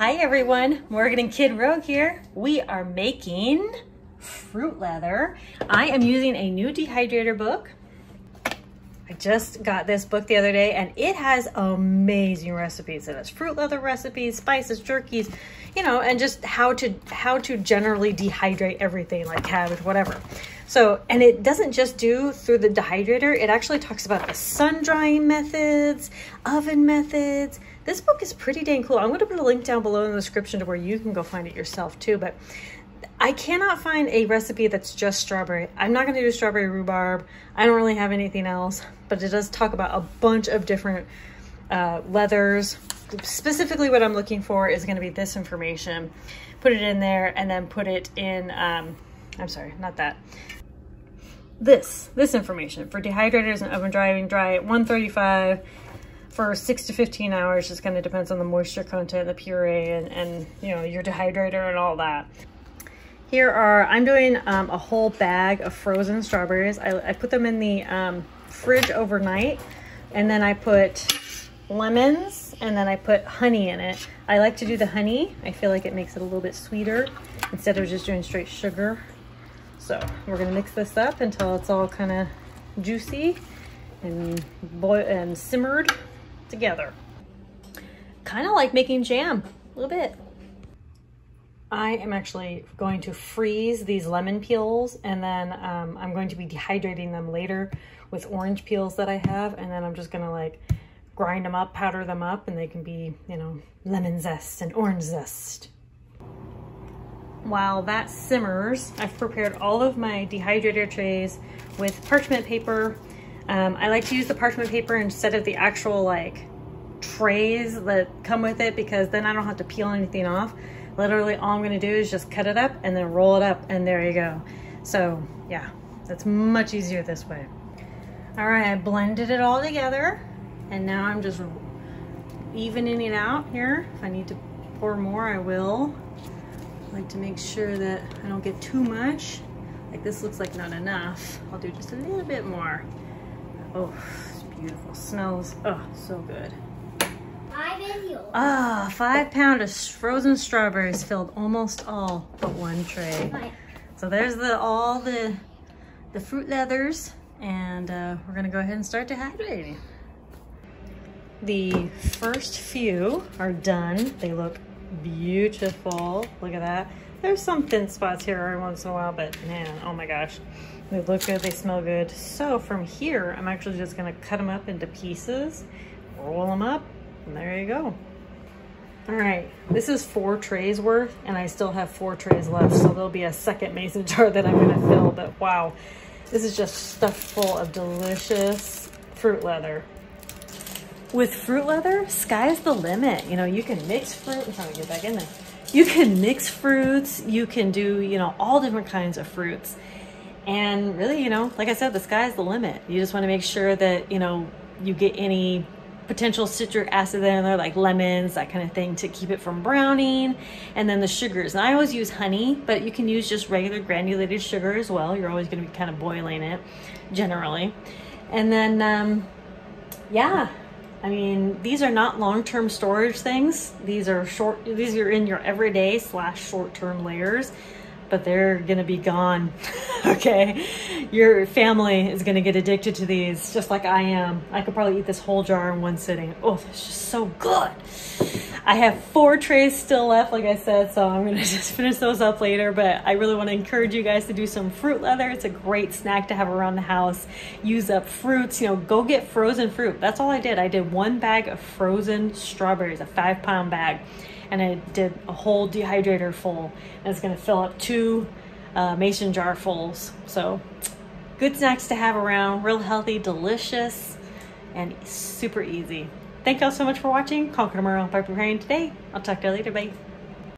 Hi everyone, Morgan and Kid Rogue here. We are making fruit leather. I am using a new dehydrator book. I just got this book the other day and it has amazing recipes. in It fruit leather recipes, spices, jerkies, you know, and just how to how to generally dehydrate everything like cabbage, whatever. So, and it doesn't just do through the dehydrator, it actually talks about the sun drying methods, oven methods. This book is pretty dang cool. I'm going to put a link down below in the description to where you can go find it yourself too. But I cannot find a recipe that's just strawberry. I'm not going to do strawberry rhubarb. I don't really have anything else, but it does talk about a bunch of different uh, leathers. Specifically what I'm looking for is going to be this information. Put it in there and then put it in, um, I'm sorry, not that this, this information for dehydrators and oven drying, dry at 135 for six to 15 hours. Just kind of depends on the moisture content, the puree and, and you know, your dehydrator and all that. Here are, I'm doing um, a whole bag of frozen strawberries. I, I put them in the um, fridge overnight and then I put lemons and then I put honey in it. I like to do the honey. I feel like it makes it a little bit sweeter instead of just doing straight sugar. So we're gonna mix this up until it's all kind of juicy and boil and simmered together. Kind of like making jam, a little bit. I am actually going to freeze these lemon peels and then um, I'm going to be dehydrating them later with orange peels that I have and then I'm just gonna like grind them up, powder them up and they can be, you know, lemon zest and orange zest. While that simmers, I've prepared all of my dehydrator trays with parchment paper. Um, I like to use the parchment paper instead of the actual like trays that come with it because then I don't have to peel anything off. Literally all I'm gonna do is just cut it up and then roll it up and there you go. So yeah, that's much easier this way. All right, I blended it all together and now I'm just evening it out here. If I need to pour more, I will like to make sure that I don't get too much. Like this looks like not enough. I'll do just a little bit more. Oh, it's beautiful. Smells, oh, so good. Ah, oh, five pound of frozen strawberries filled almost all but one tray. So there's the all the the fruit leathers and uh, we're gonna go ahead and start dehydrating. The first few are done. They look beautiful. Look at that. There's some thin spots here every once in a while, but man, oh my gosh. They look good, they smell good. So from here, I'm actually just gonna cut them up into pieces, roll them up, and there you go. All right, this is four trays worth, and I still have four trays left, so there'll be a second mason jar that I'm gonna fill, but wow. This is just stuffed full of delicious fruit leather with fruit leather, sky's the limit. You know, you can mix fruit. I'm trying to get back in there. You can mix fruits. You can do, you know, all different kinds of fruits. And really, you know, like I said, the sky's the limit. You just want to make sure that, you know, you get any potential citric acid in there, like lemons, that kind of thing, to keep it from browning. And then the sugars. And I always use honey, but you can use just regular granulated sugar as well. You're always going to be kind of boiling it, generally. And then, um, yeah, I mean, these are not long-term storage things. These are short, these are in your everyday slash short-term layers, but they're gonna be gone, okay? Your family is gonna get addicted to these, just like I am. I could probably eat this whole jar in one sitting. Oh, it's just so good. I have four trays still left, like I said, so I'm gonna just finish those up later, but I really wanna encourage you guys to do some fruit leather. It's a great snack to have around the house. Use up fruits, you know, go get frozen fruit. That's all I did. I did one bag of frozen strawberries, a five pound bag, and I did a whole dehydrator full, and it's gonna fill up two uh, mason jar fulls. So good snacks to have around, real healthy, delicious, and super easy. Thank y'all so much for watching. Conquer tomorrow by preparing today. I'll talk to you later. Bye.